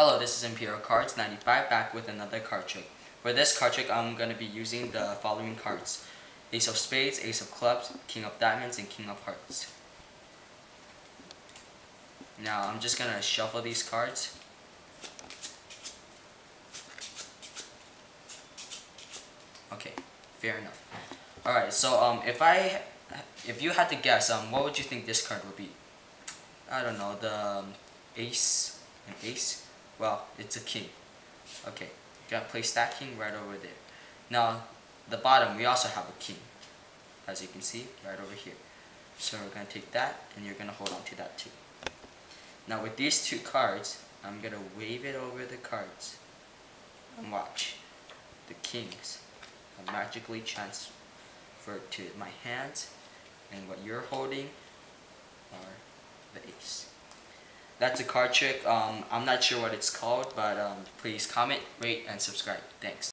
Hello, this is Imperial Cards 95 back with another card trick. For this card trick, I'm going to be using the following cards. Ace of Spades, Ace of Clubs, King of Diamonds, and King of Hearts. Now, I'm just going to shuffle these cards. Okay, fair enough. Alright, so um, if I, if you had to guess, um, what would you think this card would be? I don't know, the um, ace, an ace? Well, it's a king. Okay, gotta place that king right over there. Now, the bottom, we also have a king. As you can see, right over here. So we're gonna take that, and you're gonna hold on to that too. Now with these two cards, I'm gonna wave it over the cards. And watch. The kings magically transferred to my hands, and what you're holding are. That's a card trick. Um, I'm not sure what it's called, but um, please comment, rate, and subscribe. Thanks.